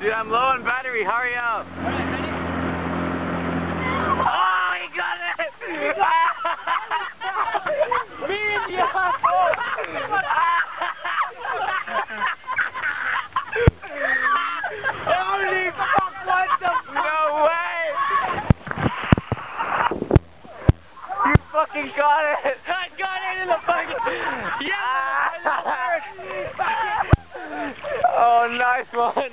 Dude, I'm low on battery. Hurry up. Oh, he got it! Me and you! Holy fuck, what the No way! You fucking got it! I got it in the fucking... Yeah! oh, nice one!